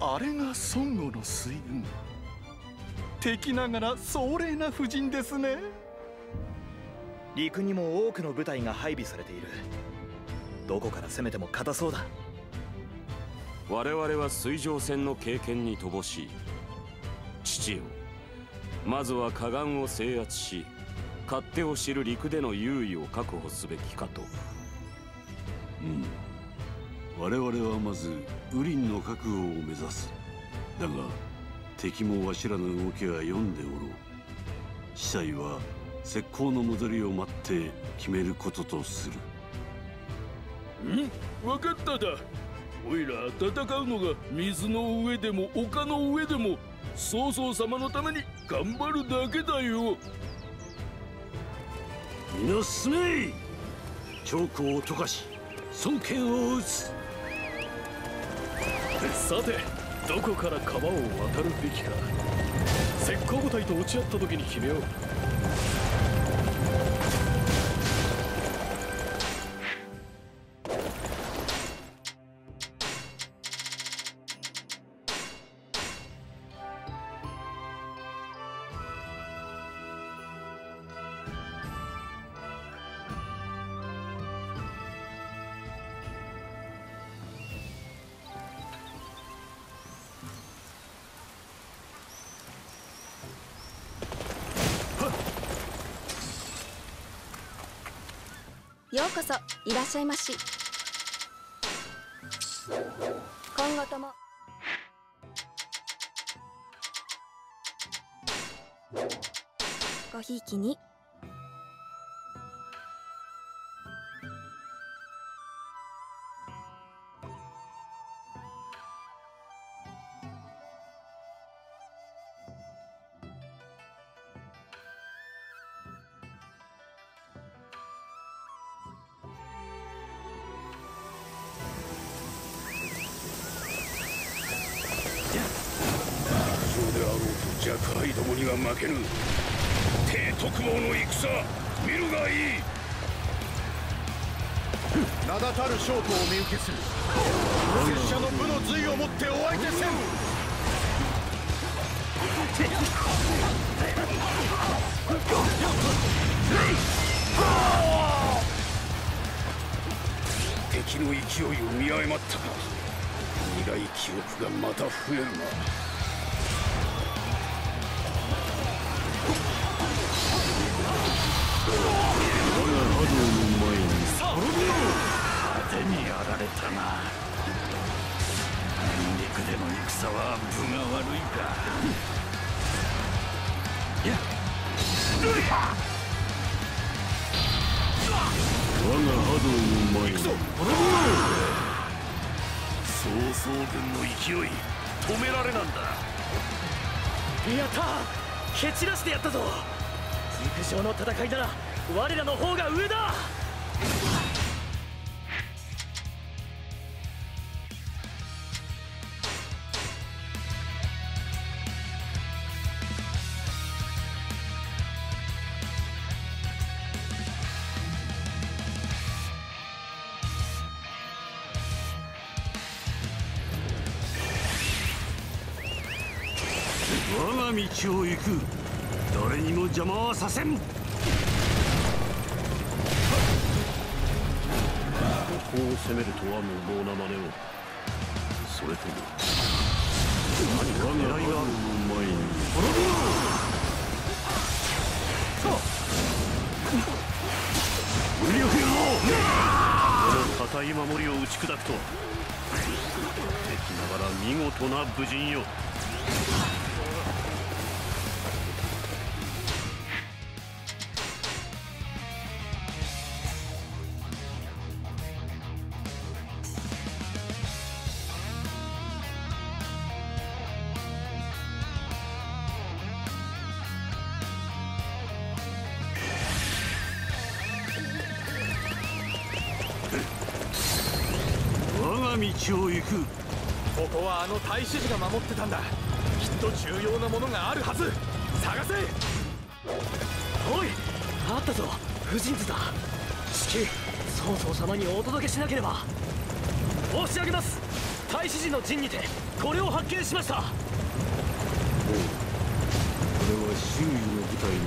あれが孫悟の水軍。敵ながら壮麗な布陣ですね。陸にも多くの部隊が配備されている。どこから攻めても硬そうだ。我々は水上戦の経験に乏しい父よまずは河岸を制圧し勝手を知る陸での優位を確保すべきかと。うん我々はまずウリンの確保を目指す。だが敵もわしらの動きは読んでおろう。司祭は石膏の戻りを待って決めることとする。ん？分かっただ。おいら戦うのが水の上でも丘の上でも曹操様のために頑張るだけだよ。皆進め！チョークを溶かし孫権を討つさてどこから川を渡るべきか。石膏部隊と落ち合った時に決めよう。こそいらっしゃいまし。今後とも。ごひいきに。どもには負けぬ。帝徳坊の戦。見るがいい。名だたる将校を見受けする。拙者の部の髄をもってお相手せん。敵の勢いを見誤った。か苦い記憶がまた増えるな我が波動の前に手にやられたな。陸での戦は分が悪いか。や我が波動の前に。曹操軍の勢い。止められなんだ。やった蹴散らしてやったぞ陸上の戦いな。ら我らの方が上だ。我が道を行く。誰にも邪魔はさせん。ここを攻めるとは無謀な真似を。それとも何か狙いがあるの前に。無力よ。この固い守りを打ち砕くとは。敵ながら見事な武人よ。我が道を行くここはあの太子寺が守ってたんだ。きっと重要なものがあるはず。探せ。おいあったぞ。婦人図だ。式曹操様にお届けしなければ。申し上げます。太子寺の陣にてこれを発見しました。これは周囲の部隊の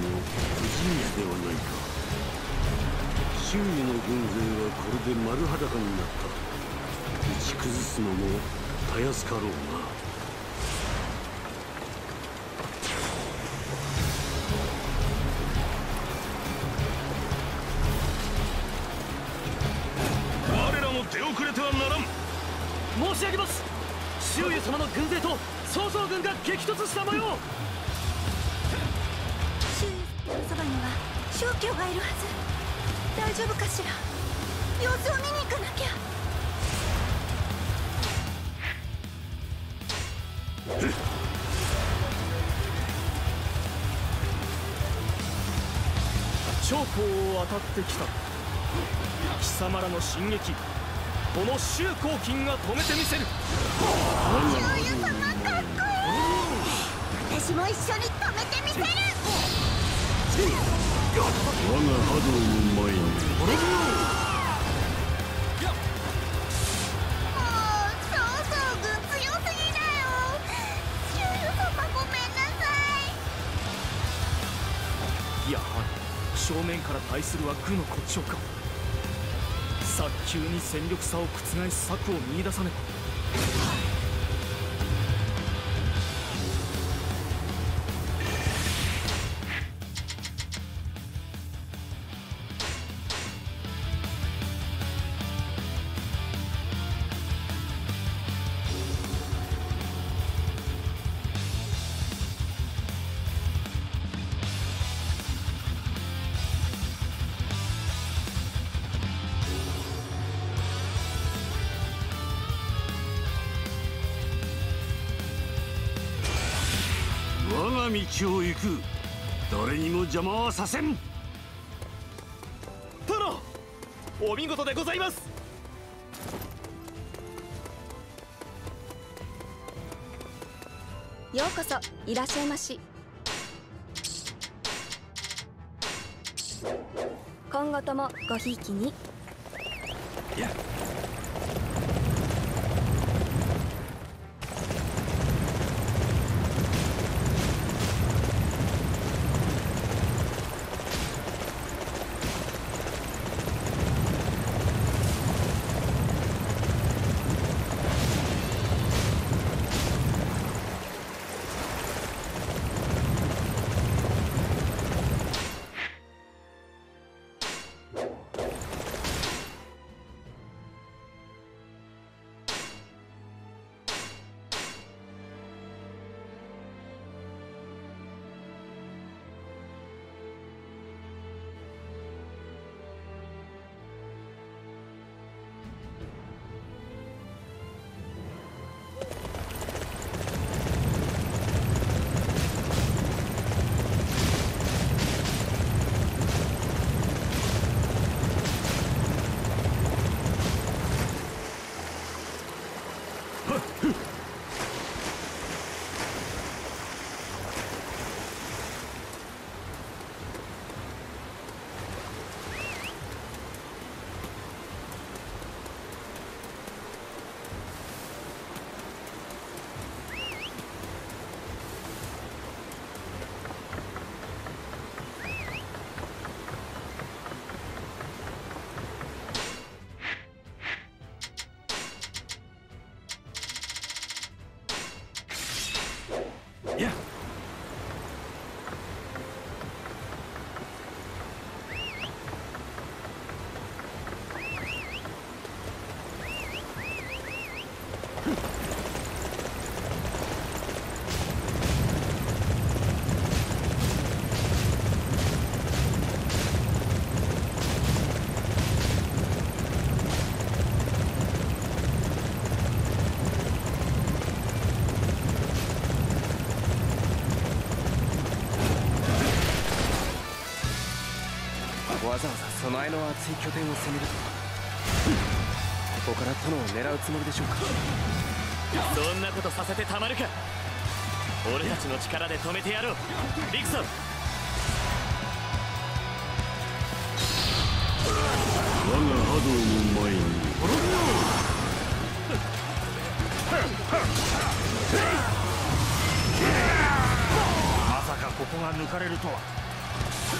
不人図ではないか。周囲の軍勢はこれで丸裸になった。打ち崩すのもたやすかろうな。我らも出遅れてはならん。申し上げます。周囲様の軍勢と曹操軍が激突した模様。周囲のそばには宗教がいるはず。大丈夫かしら。様子を見に行かなきゃ長江を渡ってきた。貴様らの進撃この周公金が止めてみせる。周遊様かっこいい私も一緒に止めてみせる。我が波動の前に対するは愚の骨頂か。早急に戦力差を覆す策を見出さねば。我が道を行く。誰にも邪魔はさせん。殿お見事でございます。ようこそいらっしゃいまし。今後ともごひいきに。わ Huh! ざわざ備えの厚い拠点を攻めるとはここから殿を狙うつもりでしょうか。そんなことさせてたまるか。俺たちの力で止めてやろう。リクソン。我が波動の前にまさかここが抜かれるとは。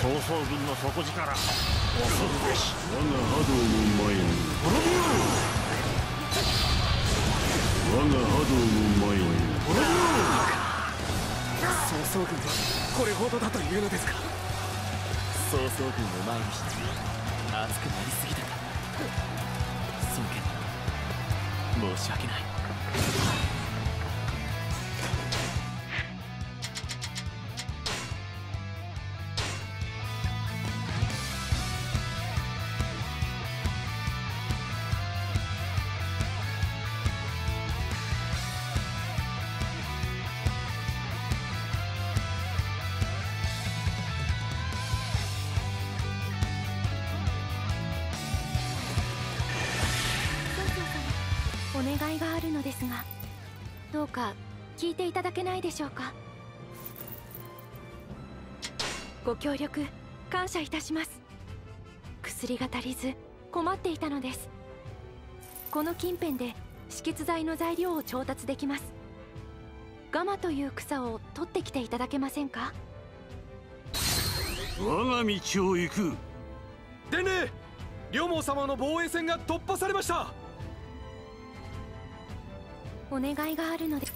曹操軍の底力我が波動の前に我が波動の前に曹操軍はこれほどだというのですか曹操軍を前にして熱くなりすぎた。か孫権申し訳ない。願いがあるのですがどうか聞いていただけないでしょうか？ご協力感謝いたします。薬が足りず困っていたのです。この近辺で止血剤の材料を調達できます。ガマという草を取ってきていただけませんか？我が道を行く。伝令両毛様の防衛戦が突破されましたお願いがあるので。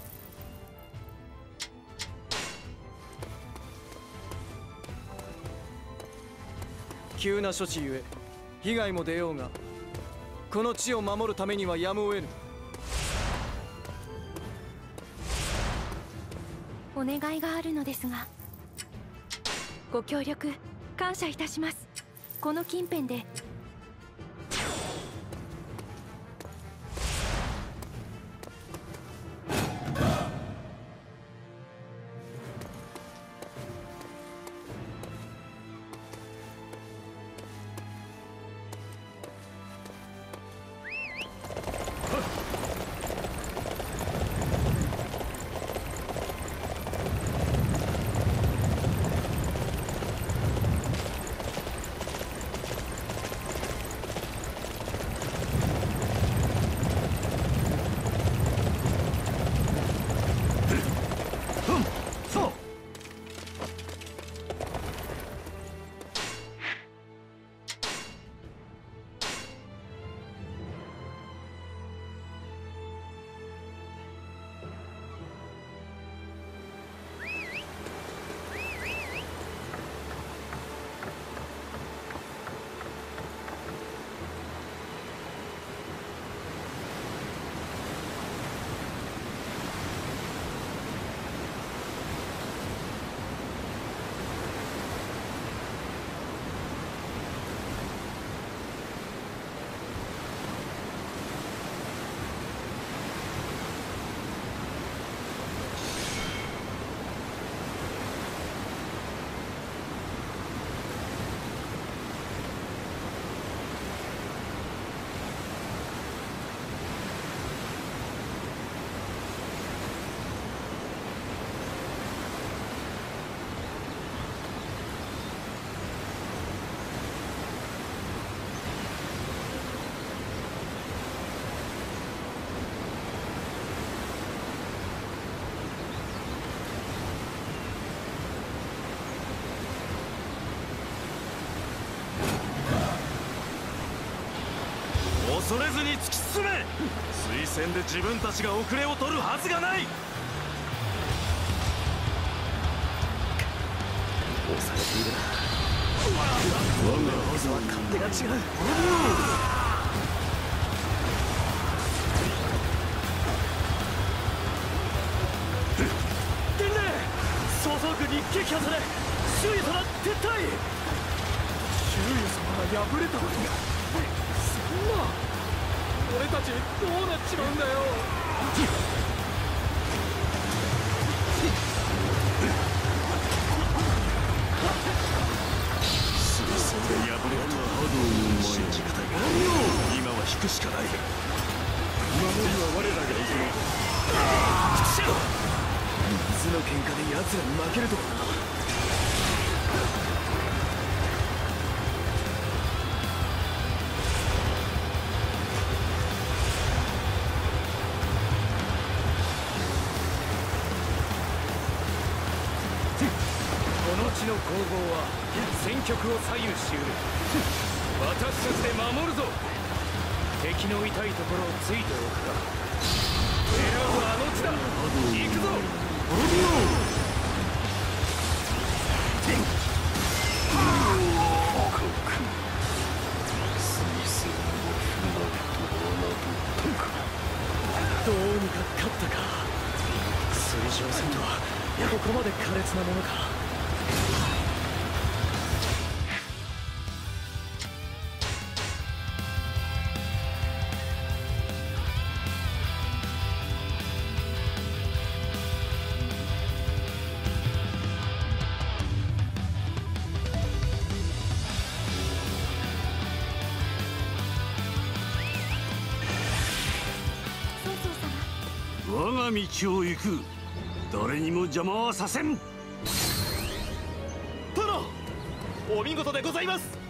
急な処置ゆえ被害も出ようがこの地を守るためにはやむを得ぬ。お願いがあるのですが。ご協力感謝いたします。この近辺で恐れずに突き進め。推薦で自分たちが遅れを取るはずがない。押されているな我が水は勝手が違う。伝令曹操軍に撃破され周囲から撤退周囲様が敗れたわけが。そんな。俺たちどうなっちまうんだよ。水戦で敗れるとは波動の前に信じがたいが今は引くしかない。守りは我らが水の喧嘩で奴らに負けるとはなの地の攻防は戦局を左右しうる。私たちで守るぞ。敵の痛いところをついておくか。狙うはあの地だ。行くぞ。どうにか勝ったか。水上戦とはここまで苛烈なものか。道を行く。誰にも邪魔はさせん。殿お見事でございます。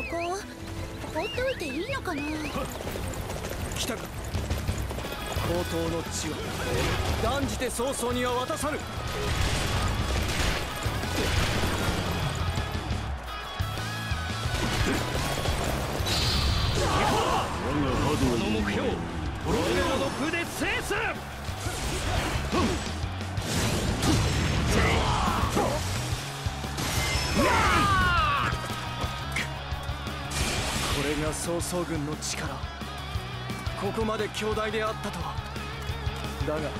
ここ放っておいていいのかな？来たか。高等の地は断じて早々には渡さぬ。我がの目標プログラムの空で制すれが曹操軍の力。ここまで強大であったとは。だが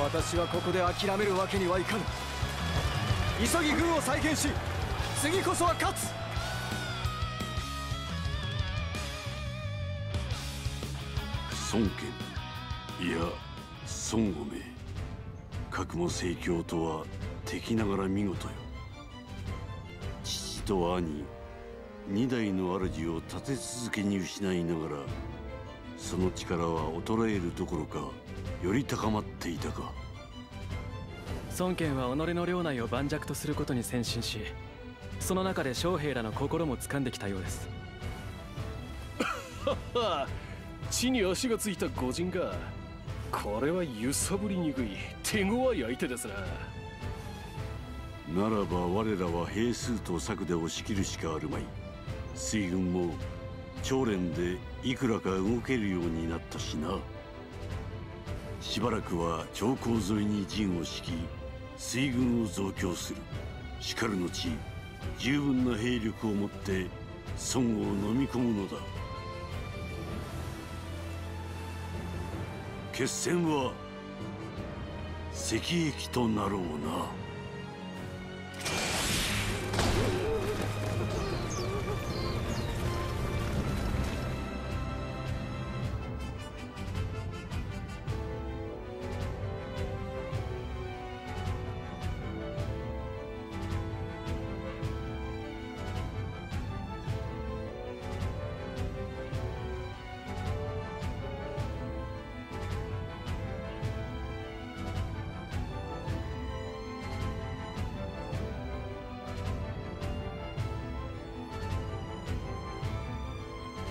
私はここで諦めるわけにはいかぬ。急ぎ軍を再建し次こそは勝つ。孫権いや孫悟め核も盛況とは敵ながら見事よ。父と兄二代の主を立て続けに失いながらその力は衰えるどころかより高まっていたか。孫権は己の領内を盤石とすることに先進しその中で将兵らの心も掴んできたようです。はあ地に足がついた御人がこれは揺さぶりにくい手強い相手ですな。ならば我らは兵数と策で押し切るしかあるまい水軍も長連でいくらか動けるようになったしな。しばらくは長江沿いに陣を敷き水軍を増強する。しかる後十分な兵力を持って孫を飲み込むのだ。決戦は赤壁となろうな。